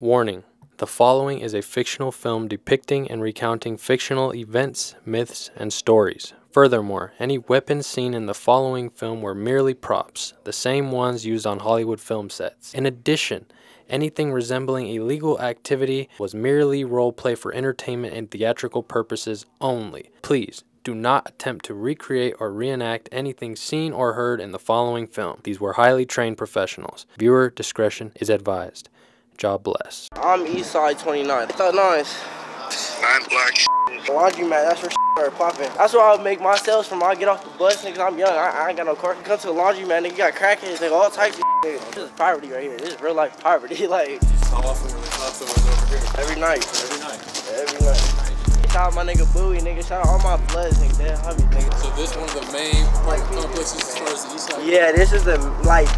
Warning the following is a fictional film depicting and recounting fictional events, myths, and stories. Furthermore, any weapons seen in the following film were merely props, the same ones used on Hollywood film sets. In addition, anything resembling illegal activity was merely roleplay for entertainment and theatrical purposes only. Please do not attempt to recreate or reenact anything seen or heard in the following film. These were highly trained professionals. Viewer discretion is advised. God bless. I'm Eastside 29. So nice. Nine black Laundromat, that's where started popping. That's where I would make my sales from. I get off the bus, niggas. I'm young. I, I ain't got no car. Come to the laundromat, nigga. You got crackheads, nigga. All types of nigga. This is poverty right here. This is real life poverty. like, How often will the cops over here? every night. Every night. Every night. Shout out my nigga Bowie, nigga. Shout out all my bloods, nigga. Dead homies, nigga. So this one of the main apartment complexes as far as the east side? Yeah, this is the, like,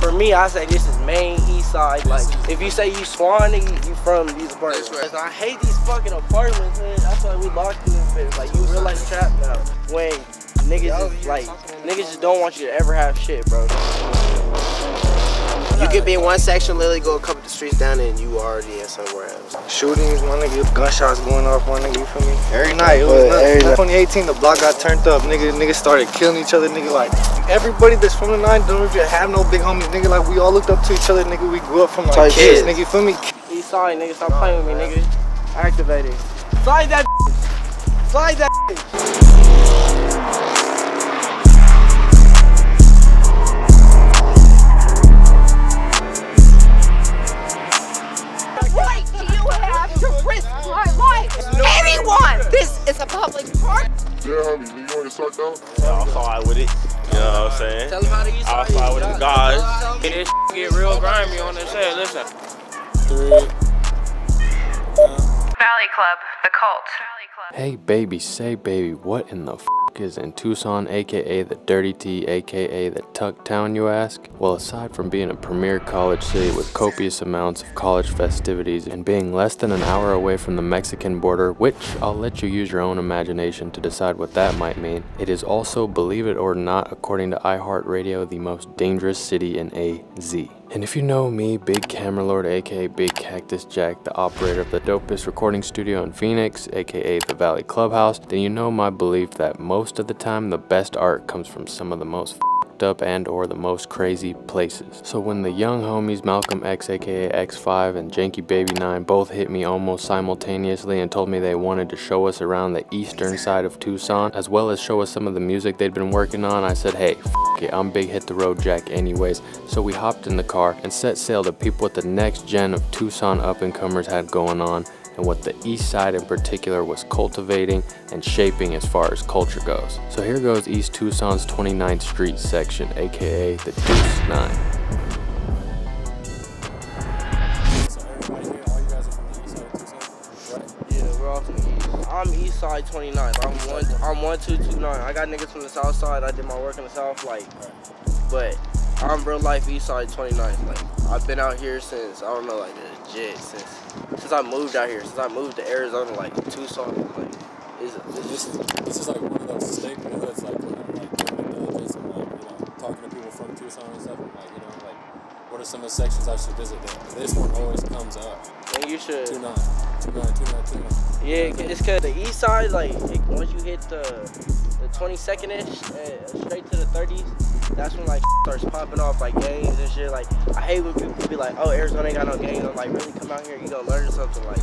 for me, I say this is main east side. Like, if you say you Swan, nigga, you from these apartments. Right. I hate these fucking apartments, man. That's why we locked in this bitch. Like, you real life trap now. When niggas is, like, niggas just don't want you to ever have shit, bro. You could be in one section, literally go a couple of streets down, and you already in somewhere else. shootings, one nigga, gunshots going off, one nigga, you feel me? Every night, it was But nuts. every 2018, the block got turned up, nigga, niggas started killing each other, nigga, like, everybody that's from the nine don't even have no big homies, nigga, like, we all looked up to each other, nigga, we grew up from, like, Type kids, nigga, you feel me? East side, nigga. Stop playing with me, nigga. Activated. Slide that. Slide that. to risk my life? Anyone! This is a public park. Yeah, homie, do you want to suck down? I'll fly with it. You know what I'm saying? Tell him how the east I'll side fly with the guys. Hey, this get real grimy on this head. Listen. Three. Valley Club, the cult. Hey baby, say baby, what in the f is in Tucson, aka the Dirty T, aka the Tuck Town, you ask? Well, aside from being a premier college city with copious amounts of college festivities and being less than an hour away from the Mexican border, which I'll let you use your own imagination to decide what that might mean, it is also, believe it or not, according to iHeartRadio, the most dangerous city in AZ. And if you know me, Big Camera Lord, aka Big Cactus Jack, the operator of the dopest recording studio in Phoenix, aka the Valley Clubhouse, then you know my belief that most of the time the best art comes from some of the most f***ed up and or the most crazy places. So when the young homies Malcolm X aka X5 and Janky Baby 9 both hit me almost simultaneously and told me they wanted to show us around the eastern side of Tucson as well as show us some of the music they'd been working on, I said, hey, it, I'm big hit the road Jack anyways. So we hopped in the car and set sail to peep what the next gen of Tucson up and comers had going on and what the east side in particular was cultivating and shaping as far as culture goes. So here goes East Tucson's 29th Street section, aka the Deuce 9. So everybody here, all you guys are from the east side of Tucson? Right. Yeah, we're all from the east. I'm east side 29. I'm one. I'm one two two nine. I got niggas from the south side. I did my work in the south, like, but I'm real life east side 29. Like, I've been out here since I don't know, like legit since since I moved out here. Since I moved to Arizona, like Tucson, like, is This, this is like one of those staple hoods, like when I'm like doing diligence and like, you know, talking to people from Tucson and stuff. I'm like, you know, like, what are some of the sections I should visit there? This one always comes up. and you should. Two nine, two nine, two nine, two nine. Yeah, it's cause the east side, like it, once you hit the the 22nd ish, uh, straight to the 30s, that's when like starts popping off like gangs and shit. Like I hate when people be like, oh Arizona ain't got no gangs. I'm like, really come out here, you gonna learn something. Like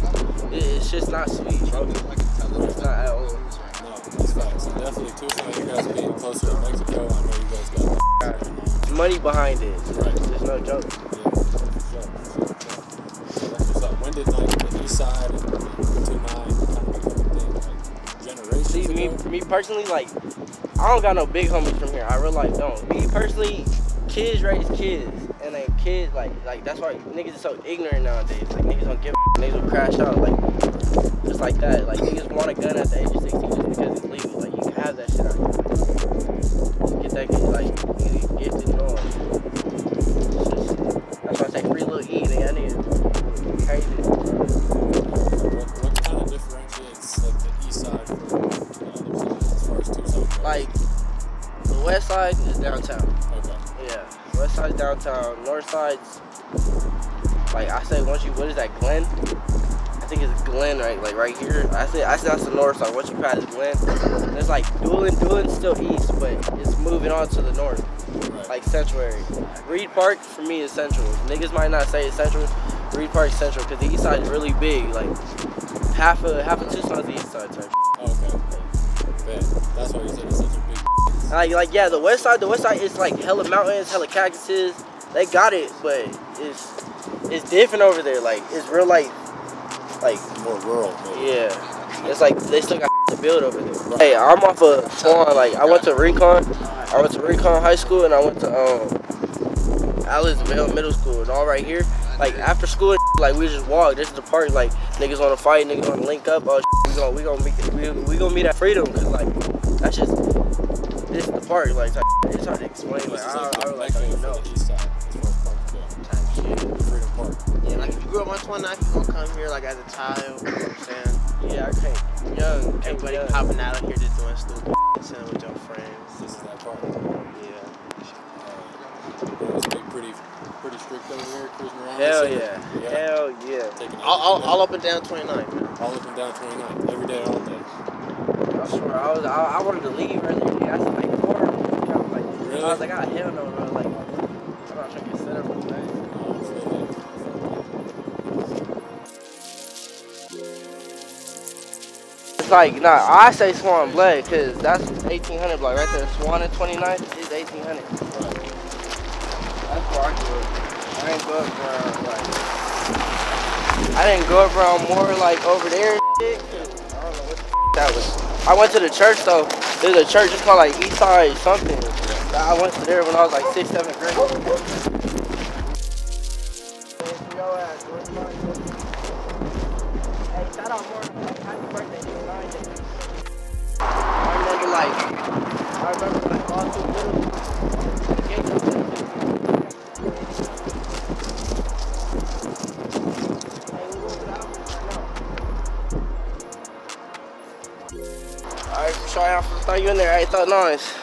it, it's just not sweet, bro. It's not at all. No, that's facts. Definitely Tucson, you guys being closer to Mexico, I know you guys got money behind it. It's, There's no joke. So. When did like the east side and two nine kind of become a thing? Like See, me, me personally, like, I don't got no big homies from here. I real life don't. Me personally, kids raise kids, and then kids like, like that's why niggas are so ignorant nowadays. Like niggas don't give a niggas will crash out like, just like that. Like niggas want a gun at the age of 16 just because it's legal. Like you can have that shit out here. Get that kid like nigga That's why I say free little E. Nigga, I need crazy. West side is downtown. okay, Yeah, west side's downtown, north side's Like I say, once you what is that Glenn? I think it's Glenn right like right here. I say I say that's the north side. Once you pass Glenn, it's like Doolin, Doolin's still east, but it's moving on to the north, like central area. Reid Park for me is central. Niggas might not say it's central. Reid Park is central because the east side is really big. Like half of half of Tucson's the east side type. Okay. Bet. That's why you said it's such a big. Like, like yeah, the west side, the west side is like hella mountains, hella cactuses. They got it, but it's it's different over there. Like it's real like like more rural. Yeah, it's like they still got to build over there. Hey, I'm off of Swan. Like I went to Rincon, I went to Rincon High School, and I went to um Alice Vail Middle School, and all right here. Like after school, like we just walk. This is the park. Like niggas want to fight, niggas want to link up. Oh, we gonna we gonna meet we, we gonna meet at freedom. Cause like that's just this is the park. Like it's hard to explain. Like I, I, I like don't even know. Freedom Park. Yeah, like if you grew up on 29, you gonna come here like as a child. You know what I'm saying? Yeah, I can't. Young, Everybody young. popping out of here just doing stupid chilling with your friends. This is that park. Yeah. Uh, be pretty, pretty strict over here, cruising around. Hell this yeah. Hell yeah. All, all, all up and down 29, man. all up and down 29, every day, all day. I swear, I was, I, I wanted to leave earlier. Said like four. Like, Really? I was like, ah, hell no, bro. Like, I'm not trying to get set up for the day. Oh, I feel that. I feel that. It's like, nah, I say Swan Blood because that's 1800 block right there. Swan and 29 is 1800. That's where I grew up. I didn't go up around like, I didn't go up around more like over there shit. I don't know what the that was. I went to the church though. There's a church, it's called like Eastside something. I went to there when I was like sixth, seventh grade. I remember like. I throw you in there. I thought nice.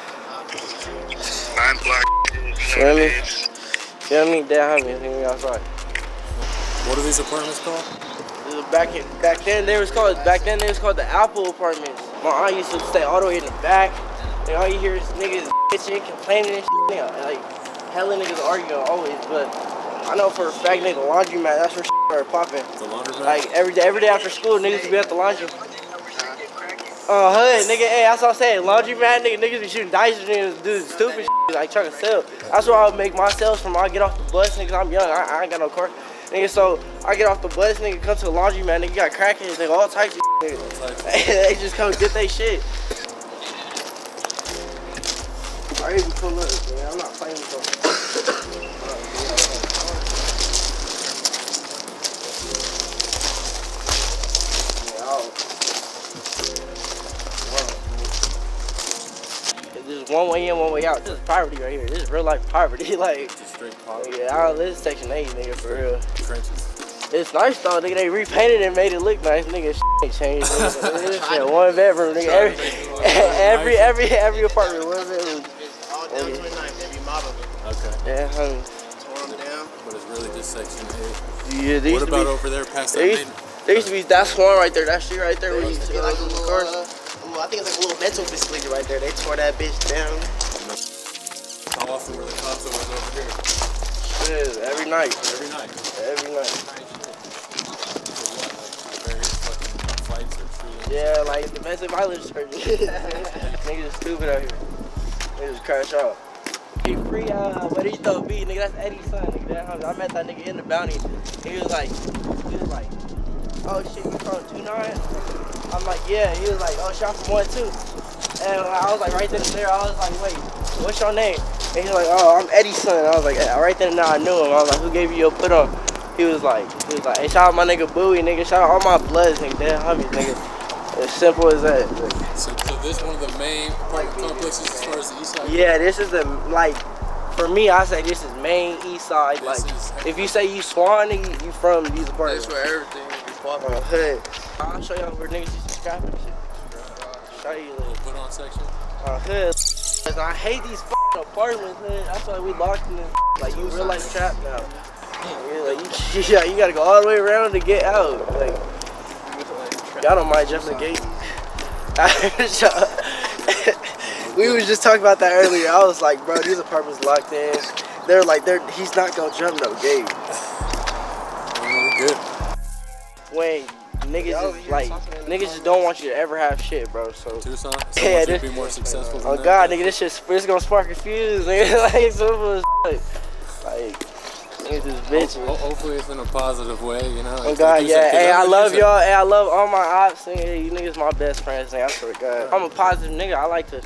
Nine black. Feel me? Feel me? Damn, me. Leave me outside. What are these apartments called? Back in, back then they was called back then they was called the Apple Apartments. My aunt used to stay all the way in the back. And all you hear is niggas bitching, complaining and shit. Nigga, Like hella niggas arguing always, but I know for a fact nigga laundromat, that's where shit started popping. The laundromat? Like every day every day after school niggas would be at the laundry. Uh hood, nigga, hey, that's what I'm saying. Laundry man, nigga, niggas be shooting dice and niggas do stupid shit, like trying to sell. That's where I make my sales from. I get off the bus, niggas, I'm young, I, I ain't got no car. Nigga, so I get off the bus, nigga, come to the laundry man, nigga, got crackheads, nigga, all types of shit, nigga. they just come get they shit. I even pull up, man. I'm not playing with them. One way in, one way out. This is poverty right here. This is real life poverty. like, Just straight poverty. yeah, I don't live in Section 8, nigga, for real. Trenches. It's nice though, nigga. They repainted it and made it look nice, nigga. Shit ain't changed. Nigga. This shit one bedroom, nigga. Every, every, every, every apartment, one bedroom. All down 29, baby, model. Okay. Yeah, honey. Tore them down. But it's really just section eight. Yeah, they What used to about be. over there past There that used, main? there used to be that swan right there, that street right there where There you used used to to be like a the little, cars. Uh, I think it's like a little mental facility right there. They tore that bitch down. How often were the cops always over here? Yeah, every night, Every night. every night. For what? Like various fucking fights or shootings? Yeah, like domestic violence charges. Niggas is stupid out here. Niggas crash out. He free, uh, what he thought be, nigga, that's Eddie's son, nigga. That, I met that nigga in the bounty. He was like, he was like, oh shit, you from 2-9? I'm like, yeah. He was like, oh, shot from 1-2. And I was like, right then and there, I was like, wait, what's your name? And he's like, oh, I'm Eddie's son. I was like, right then and there, I knew him. I was like, who gave you your put on? He was like, he was like, hey, shout out my nigga Bowie, nigga. Shout out all my bloods, nigga. Damn, homies, nigga. As simple as that. So, so this one of the main complexes as far as the east side? Yeah, this is the like for me. I say this is main east side. This Like if you say you Swan, nigga, you from these That's apartments. where everything is popping. Uh, hood. I'll show y'all where niggas used to scrap and shit. Show you. Little put on section? Uh, hood. 'Cause I hate these apartments, man. That's why we locked in. Like you real life trap now. Yeah, like, you, yeah, you gotta go all the way around to get out. Like, y'all don't mind jumping the gate. we was just talking about that earlier. I was like, bro, these apartments locked in. They're like, they're he's not gonna jump no gate. Good. When niggas is like, niggas just don't want you to ever have shit, bro. So. Tucson. Yeah, Yeah, this- to be more successful. than Oh that. god, nigga, this shit it's gonna spark a fuse, nigga. like simple as fuck. Like, niggas is bitches. ho- hopefully it's in a positive way, you know. Oh If God, yeah. something- Hey, I love y'all. Hey, I love all my ops. nigga. Hey, you niggas my best friends. Nigga. I swear to God. I'm a positive nigga. I like to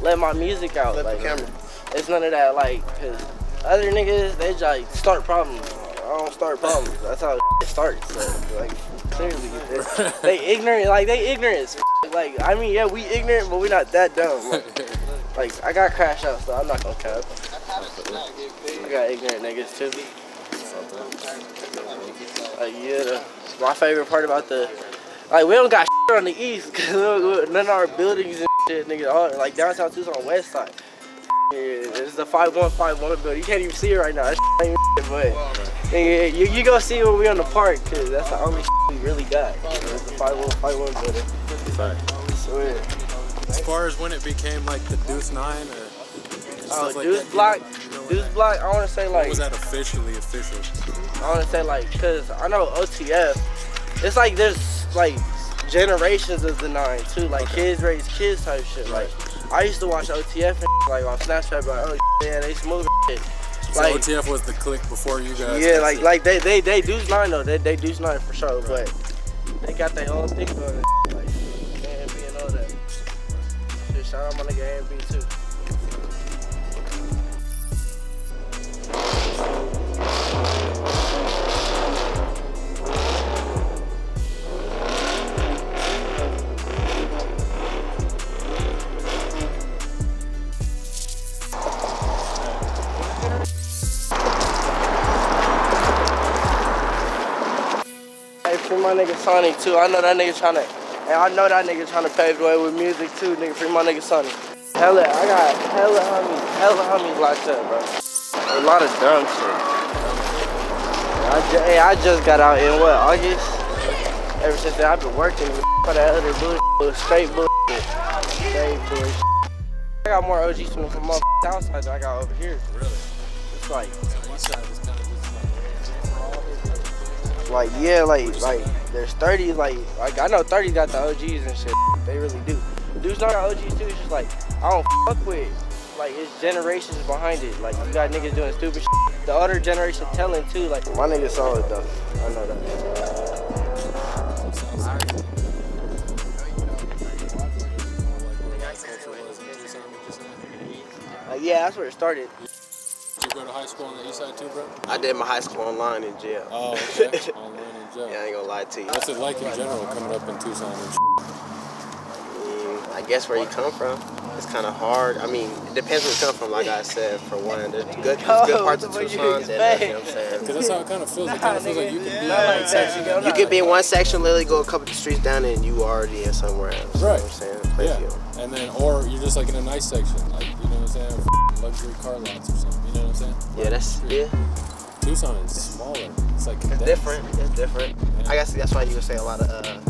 let my music out. Flip the camera. It's none of that, like, cause other niggas they just like start problems. I don't start problems. That's how it starts. So, like, seriously, they, ignorant. Like they ignorant. Like I mean, yeah, we ignorant, but we not that dumb. Like, like I got crash out, so I'm not gonna cap. I got ignorant niggas too. Like yeah, my favorite part about the like we don't got on the east because none of our buildings and shit, nigga. All, like downtown Tucson west side. Yeah, it's the 5151 building. You can't even see it right now. That ain't even shit, but nigga, you, you go see when we on the park because that's the only shit we really got. It's the 5151 building. I swear. As far as when it became like the Deuce Nine uh, or Oh, stuff like Deuce that, Block, you know, Deuce Block. I want to say when like was that officially official? I want to say like, cause I know OTF. It's like there's like generations of the nine too. Like kids raise kids type shit. Like I used to watch OTF and like on Snapchat, like oh yeah, they smooth shit. So Like OTF was the click before you guys. yeah, like sick. like they they they do nine though. They they do nine for sure, but they got their own thing going. Like AMB and all that. Shit, shout out my nigga AMB too. My nigga Sonny too. I know that nigga tryna, and I know that nigga tryna pave the way with music too, nigga. Free my nigga Sonny. Hella, I got hella homies, hella homies locked up, bro. A lot of dumb shit. I ju- hey, I just got out in what August. Ever since then, I've been working for that other bullshit, straight bullshit, straight bullshit. I got more OGs from the my outside than I got over here. really. It's like. Like yeah, like like there's 30 like like I know 30 got the OGs and shit. They really do. Dudes not got OGs too. It's just like I don't fuck with. Like it's generations behind it. Like you got niggas doing stupid shit. The other generation telling too. Like my niggas solid though. I know that. Yeah, that's where it started. Did you go to high school on the east side too, bro? I did my high school online in jail. Oh, okay. Online in jail. Yeah, I ain't gonna lie to you. What's it like in general coming up in Tucson and Mm, I guess where you come from, it's kind of hard. I mean, it depends where you come from. Like I said, for one, there's good, there's good parts of What you Tucson. You know what I'm saying? Because that's how it kind of feels. It kind of feels like you can be Not like like that. You not could be in one section, literally go a couple of streets down, and you already in somewhere else. Right. You know what I'm saying? Place Yeah, you. and then or you're just like in a nice section, like you know what I'm saying, luxury car lots or something. What I'm saying? Yeah, that's yeah. Tucson is smaller. It's like It's different. It's different. Yeah. I guess that's why you would say a lot of uh,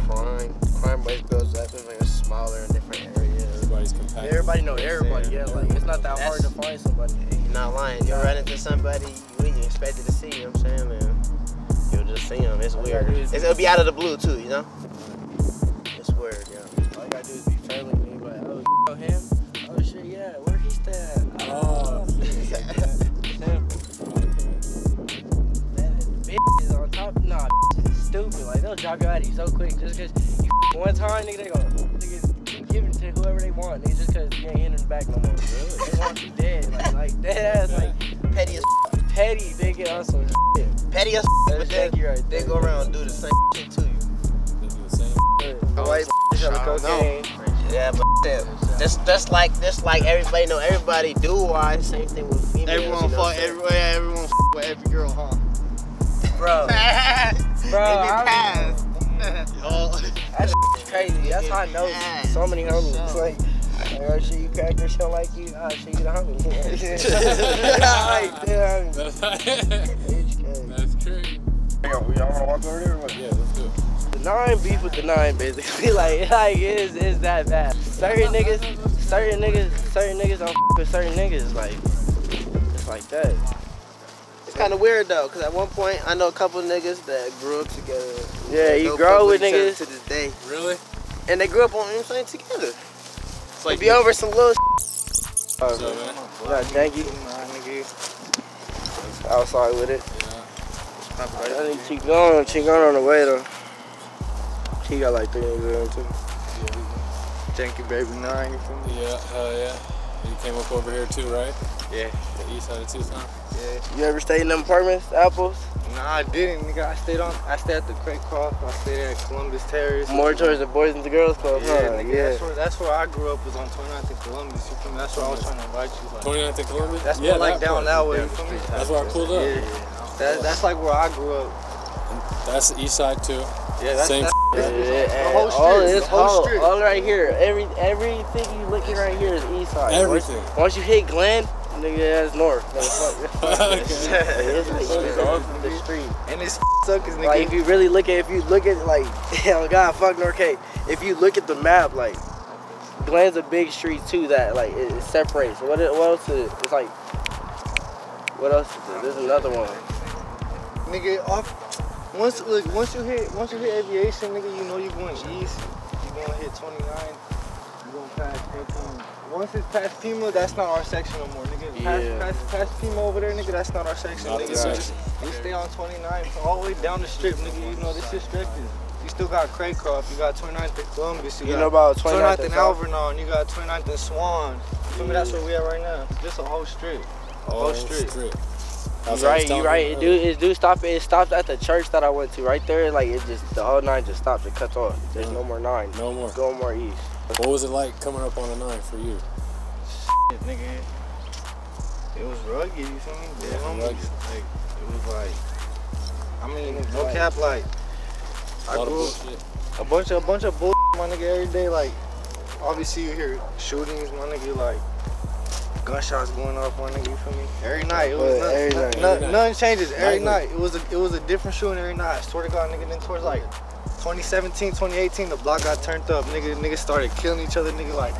crime, crime rate goes up. It's like a smaller in different areas. Everybody's compact. Everybody know everybody. Yeah, like it's not that hard to find somebody. You're not lying. You run into somebody you ain't expected to see. You know what I'm saying, man? You'll just see them. It's weird. gotta do is- It's, it'll be out of the blue too, you know? Stupid. Like they'll drop you out of you so quick just cause you one time, nigga, they gonna nigga, keep giving to whoever they want, nigga, just cause you ain't hitting the back no more. They want you dead, like, like dead ass, like Petty as petty, nigga, on some shit. petty as That's but then janky right they go around and do the same shit to you. they do the same. The white bitch on the I don't know. cocaine. Yeah, but still, just just like just like everybody know everybody do why same thing with females. Everyone you know fuck what I'm everywhere. Everyone fuck with every girl, huh? Bro, bro, I Past. Oh. Y'all. That's crazy. That's how I know so many homies. It's like, like, oh shit, you crack her, she don't like you. Oh shit, you the homie. like, yeah, homie. That's- crazy. y'all, y'all wanna walk over there? or What? Yeah, let's do it. The nine beef with the nine, basically. like, like it is, it's that bad. Certain niggas, certain niggas, certain niggas don't f- with certain niggas. Like, it's like that. It's kind of weird though, cause at one point I know a couple niggas that grew up together. Yeah, you grow with niggas. to this day, Really? and they grew up on you know what I'm saying together. It's Like be over some little. Oh, So, man. Nah, thank you. Nah, nigga. Outside with it. Yeah. I think she going, she going on the way though. She got like three niggas in too. Thank you, baby. Nine. You feel me? Yeah, hell yeah. You came up over here too, right? Yeah. The east side of Tucson? Yeah. You ever stayed in them apartments, Apples? Nah, I didn't, nigga. I stayed on. I stayed at the Craycroft. I stayed at Columbus Terrace. More towards the Boys and the Girls Club, Yeah, huh? nigga, Yeah. That's where that's where I grew up. Was on 29th and Columbus. You feel me? That's where I was trying to invite you. Like, 29th and Columbus. that's yeah, more like down part. that way. You feel me? That's where I pulled up. Yeah. That, that's like where I grew up. That's the east side too. Yeah, that's, Same that's, Yeah, that's yeah, the whole all this the whole whole, strip. all right here. Every everything you looking right here is east side. Everything. Once, once you hit Glenn, nigga, that's north. Fuck- Okay. it's, like, from the street. and it's suckers, nigga. Like if you really look at, if you look at like, oh god, fuck North Cape. If you look at the map, like, Glenn's a big street too that like it, it separates. What it- what else is it? It's like, what else is it? There's another one. nigga, off. Once look, once you hit, once you hit aviation, nigga, you know you're going east. You're gonna hit 29. You're going past 15. Once it's past Pima, that's not our section no more, nigga. Yeah. Past, past, past Pima over there, nigga, that's not our section, Not nigga. the section. We stay on 29 all the way down the strip, nigga. You know this is stretches. You still got Craycroft, you got 29th and Columbus, you, You got know about 29th 29th and and Alvernon, you got 29th and Swan. You feel me? That's where we at right now. Just a whole strip. A whole Oh, strip. strip. That's what I was right, you right. you It do, it do stop. It stopped at the church that I went to right there. Like it just the whole nine just stops. It cuts off. There's uh-huh. no more nine. No more. Go more east. What was it like coming up on the nine for you? Shit, nigga. It was rugged, you feel me? Yeah, Yeah, homies. rugged. Like, it was like, I mean, no cap, like, A I lot of grew up bullshit. a bunch of a bunch of bull, my nigga, every day. Like, obviously you hear shootings, my nigga, like gunshots going off, my nigga. You feel me? Every night, it was nothing, every nothing, night. nothing, Every night. nothing changes. Every Nightly. night, it was a it was a different shooting every night. I swear to God, nigga. Then towards like 2017, 2018, the block got turned up. Nigga, niggas started killing each other. Nigga, like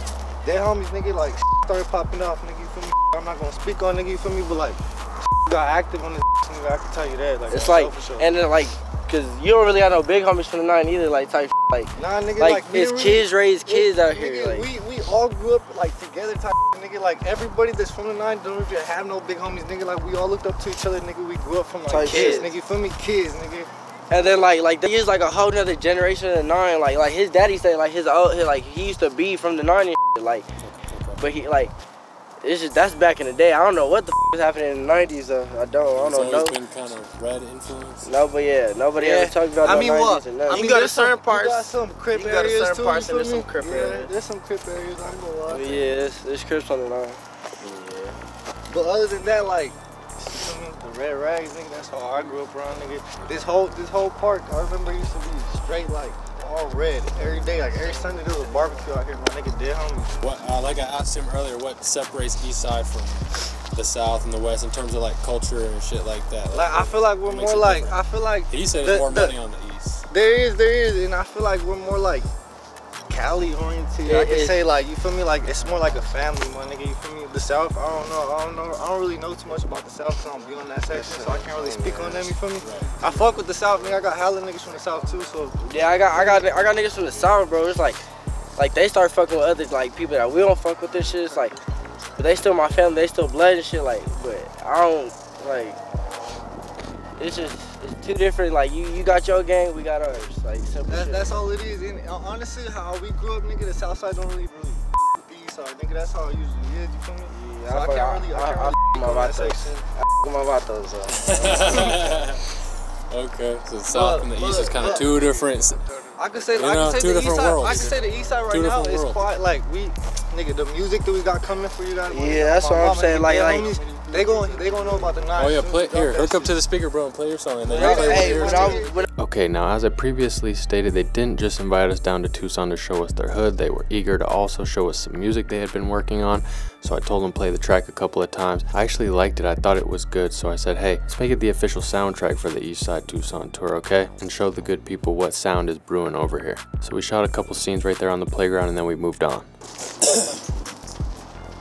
dead homies. Nigga, like started popping off. Nigga, you feel me? I'm not gonna speak on nigga, you feel me? But like got active on this. Nigga, I can tell you that. Like, It's like, sure, for sure. and then like, cause you don't really got no big homies from the nine either. Like type, like, Nah, nigga, like, like, it's didn't kids raised kids out nigga, here. Like, we we all grew up like together, type nigga. Like everybody that's from the nine don't even have no big homies, nigga. Like we all looked up to each other, nigga. We grew up from like Type kids, nigga. You feel me? Kids, nigga. And then like, like they is like a whole nother generation of the nine. Like, like his daddy said, like his old, his, like he used to be from the nine and shit, like, but he like. It's just that's back in the day. I don't know what the f- was happening in the '90s. Though. I don't. I don't know. always been kind of red influence. No, but yeah, nobody Yeah. ever talked about I no mean, 90s and nothing. I mean, You go to got some- certain parts. You got some crip you go to areas certain too. parts you and there's some crip yeah, areas. There's some crip areas. I'm gonna lie. But yeah, there's, there's Crips on the line. But other than that, like, you feel me? The red rags, nigga, that's how I grew up around, nigga. This whole this whole park, I remember it used to be straight like all red every day, like every Sunday there was a barbecue out here, my nigga, dead homies. What, uh, like I asked him earlier, what separates East Side from the South and the West in terms of like culture and shit like that? Like I feel like we're more like different? I feel like He said the- more the- money on the East. there is there is, and I feel like we're more like Cali oriented. I can say like you feel me, like it's more like a family, my nigga. You feel me? The South, I don't know, I don't know, I don't really know too much about the South, so I don't be on that section, so I can't really speak on them. You feel me? I fuck with the South, nigga. I got hella niggas from the South too, so Yeah, I got I got I got niggas from the south, bro. It's like like they start fucking with other like people that we don't fuck with this shit. It's like but they still my family, they still blood and shit like but I don't like it's just it's two different like you you got your gang, we got ours. Like simple That, that's all it is. And uh, honestly, how we grew up, nigga, the South Side don't really, really with the East Side, nigga. That's how it usually is. You feel me? Yeah, so I, fuck- can't really, I, I- can't I- really I speak on that fuck my section. my vatos, okay, so the South and the Look, East is kind of two different. I could say, You I could say the East different Side. I could say the East Side right Two now is quite like we, nigga, the music that we got coming for you guys. Yeah, that's my what I'm saying, like- like- homies, they gon' they gonna know about the nine. Oh yeah, play here. drop Hook up to the speaker, bro, and play your song, and then you play Hey, yours when I, when Okay, now as I previously stated, they didn't just invite us down to Tucson to show us their hood, they were eager to also show us some music they had been working on. So I told them play the track a couple of times. I actually liked it, I thought it was good, so I said, hey, let's make it the official soundtrack for the East Side Tucson tour, okay? And show the good people what sound is brewing over here. So we shot a couple scenes right there on the playground and then we moved on.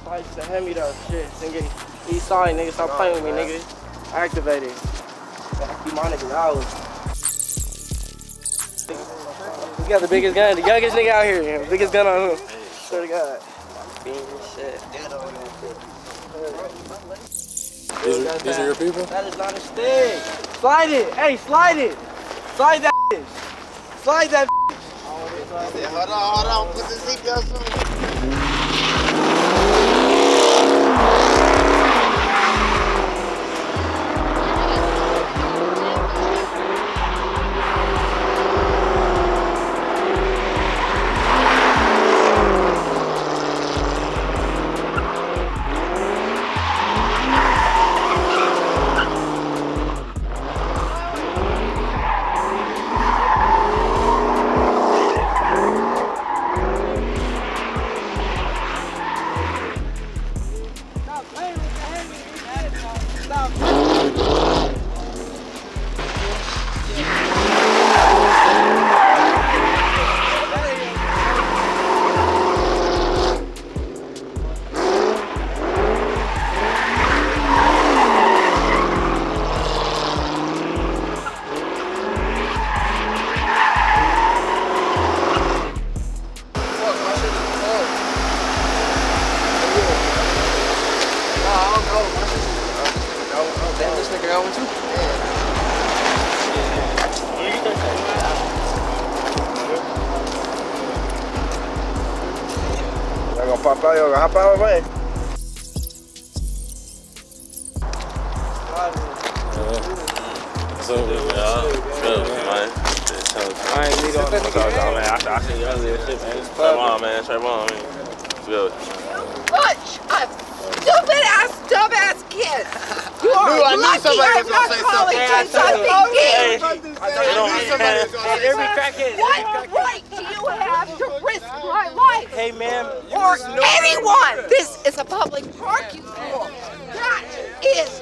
I used to hand me that shit. Nigga, he signed, nigga. Stop playing with me, nigga. Activated. Gotta keep my niggas out. We got the biggest gun, the youngest nigga out here. The biggest gun on him. Swear to God. Being shit. These are, these are your people. That is not a stick. Slide it. Hey, slide it. Slide that bitch. Slide that Hold on, hold on. Put the seatbelts on. I ain't need on man. I, I seen you earlier, shit, man. Straight on, man. Straight on, man. Good. Bunch of stupid ass, dumbass kids. You are Knew- I knew lucky somebody I'm was gonna not say calling something. you something Hey, deep. You know, man. Hey, every crackhead. What right do you have to risk my life? Hey, ma'am. or anyone. This is a public park, you fool. That is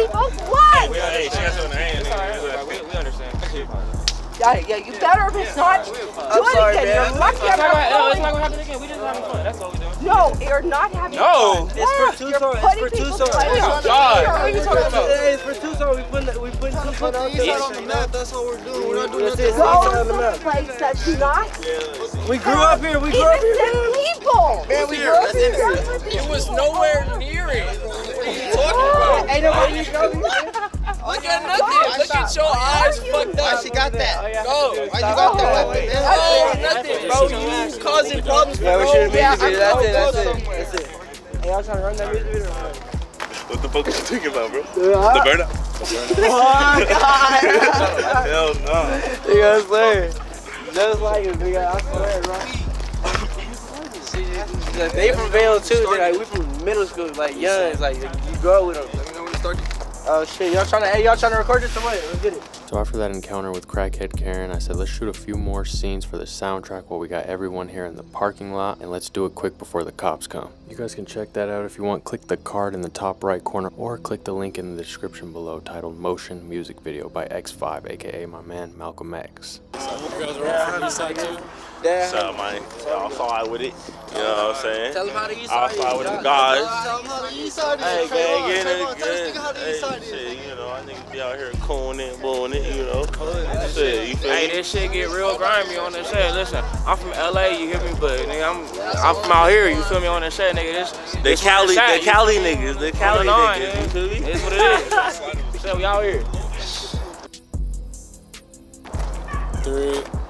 Yeah, yeah, you better not do sorry, anything. man. You're lucky I'm not not gonna, it's calling. not gonna happen again. We just having fun. That's all we're doing. No, you're not having No. fun. It's for Yes, Tucson. It's for people's Tucson. Oh, in God. What are you talking about? It's for Tucson. We putting we putting Tucson out there. East side on the map. That's all we're doing. We're not doing That's nothing. it. Go East the map. someplace that's not We grew up here. We grew up here. innocent people. Man, we grew up here. It was nowhere near it. What are you talking Oh, Ain't nobody know me. Look at nothing. Look at your eyes fucked Why she got that? Oh, Go. Why you got that weapon. Oh, nothing, bro. You causing problems for Yeah, we should have made this video. That's it. That's it. That's it. Hey, y'all trying to run that music video? What the fuck are you thinking about, bro? Yeah. The burnout? Oh, God. Hell no. You know what I'm saying? Just like it, nigga. I swear, bro. Like, they from Vail too. They like we from middle school, like young. Like you grow with them. Let me know when to start. Oh shit, y'all trying to? Hey, y'all trying to record this or what? Let's get it. So after that encounter with crackhead Karen, I said let's shoot a few more scenes for the soundtrack while we got everyone here in the parking lot, and let's do it quick before the cops come. You guys can check that out if you want. Click the card in the top right corner, or click the link in the description below titled "Motion Music Video" by X5, aka my man Malcolm X. you guys are all from the east side too? Yeah. So, man, I'll fly with it. You know what I'm saying? Tell them how the east I'll side fly with the guys. Tell them how the east side is. Hey, Trayvon, gang, get Trayvon, it, tell this nigga how the east side is. shit, you know, I niggas be out here cooning it, blowing it, you know. Shit, you feel Hey, this shit get real grimy on this shit. Listen, I'm from LA, you hear me? But nigga, I'm I'm from out here, you feel me on this shit, nigga. This The this Cali, what the Cali niggas, the Cali Going on, niggas, you feel me? It's what it is. so we out here. Street.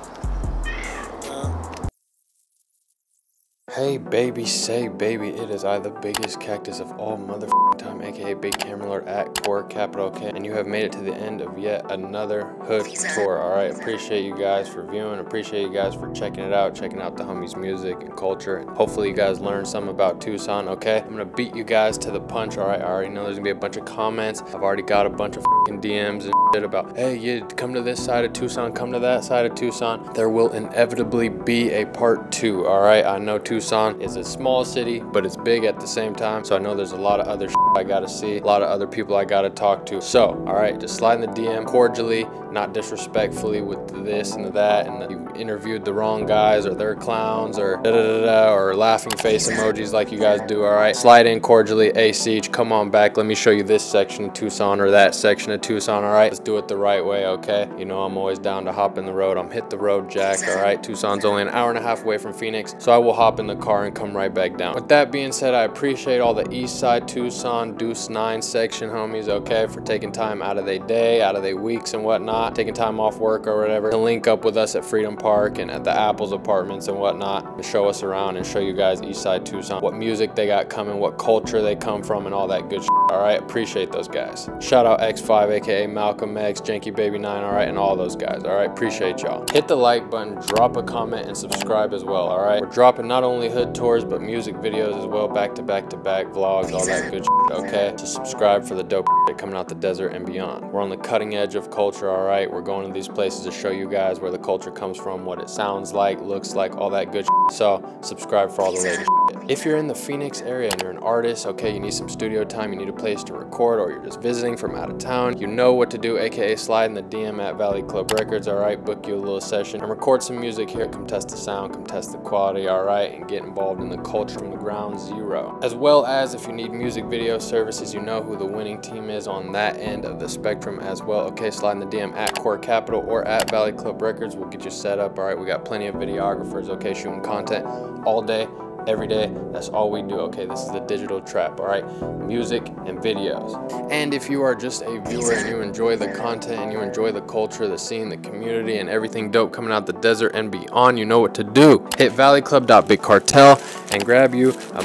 Hey baby, say baby, it is I, the biggest cactus of all motherfucking time, aka Big Camera at Kor Capital K, and you have made it to the end of yet another hood tour. Alright, appreciate you guys for viewing, appreciate you guys for checking it out, checking out the homies' music and culture. Hopefully you guys learned some about Tucson, okay? I'm gonna beat you guys to the punch, alright? I already know there's gonna be a bunch of comments. I've already got a bunch of fucking DMs and shit about, hey, you come to this side of Tucson, come to that side of Tucson. There will inevitably be a part two, alright? I know Tucson Tucson is a small city, but it's big at the same time. So I know there's a lot of other I gotta see, a lot of other people I gotta talk to. So, all right, just slide in the DM cordially, not disrespectfully with this and that, and you interviewed the wrong guys or they're clowns or da da da da or laughing face emojis like you guys do. All right, slide in cordially. Hey, Siege, come on back. Let me show you this section of Tucson or that section of Tucson. All right, let's do it the right way. Okay, you know I'm always down to hop in the road. I'm hit the road, Jack. All right, Tucson's only an hour and a half away from Phoenix, so I will hop in the car and come right back down. With that being said, I appreciate all the East Side Tucson Deuce 9 section homies, okay, for taking time out of their day, out of their weeks and whatnot, taking time off work or whatever, to link up with us at Freedom Park and at the Apples apartments and whatnot, and show us around and show you guys East Side Tucson, what music they got coming, what culture they come from, and all that good shit. All right, appreciate those guys. Shout out X5, aka Malcolm X, Janky Baby 9, all right, and all those guys, all right, appreciate y'all. Hit the like button, drop a comment, and subscribe as well, all right? We're dropping not only hood tours, but music videos as well, back to back to back vlogs, all that good shit, okay? To subscribe for the dope shit coming out the desert and beyond. We're on the cutting edge of culture, all right? We're going to these places to show you guys where the culture comes from, what it sounds like, looks like, all that good shit. So, subscribe for all the latest If you're in the Phoenix area and you're an artist, okay, you need some studio time, you need a place to record, or you're just visiting from out of town, you know what to do, aka slide in the DM at Valley Club Records, all right? Book you a little session and record some music here. Come test the sound, come test the quality, all right? And get involved in the culture from the ground zero. As well as if you need music video services, you know who the winning team is on that end of the spectrum as well. Okay, slide in the DM at Kor Capital or at Valley Club Records. We'll get you set up, all right? We got plenty of videographers, okay, shooting content all day every day. That's all we do, okay? This is the digital trap, all right? Music and videos. And if you are just a viewer and you enjoy the content and you enjoy the culture, the scene, the community, and everything dope coming out the desert and beyond, you know what to do. Hit valleyclub.bigcartel and grab you a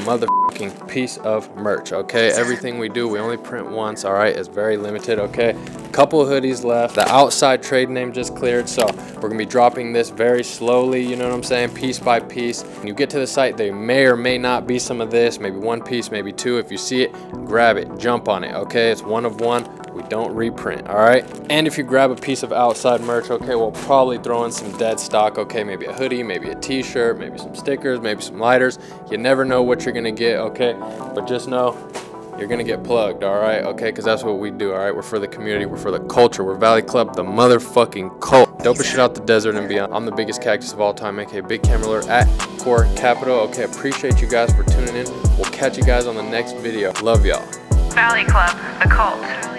motherfucking piece of merch, okay? Everything we do, we only print once, all right? It's very limited, okay? Couple hoodies left. The outside trade name just cleared, so we're gonna be dropping this very slowly, you know what I'm saying? Piece by piece. When you get to the site, they may or may not be some of this, maybe one piece, maybe two. If you see it, grab it, jump on it, okay? It's one of one. We don't reprint, all right? And if you grab a piece of outside merch, okay, we'll probably throw in some dead stock, okay? Maybe a hoodie, maybe a t-shirt, maybe some stickers, maybe some lighters. You never know what you're gonna get, okay? But just know you're gonna get plugged, all right? Okay, because that's what we do, all right? We're for the community, we're for the culture, we're Valley Club, the motherfucking cult. Dopest shit out the desert and beyond. I'm the biggest cactus of all time, aka Big Camera at Kor Capital. Okay, appreciate you guys for tuning in. We'll catch you guys on the next video. Love y'all. Valley Club, the cult.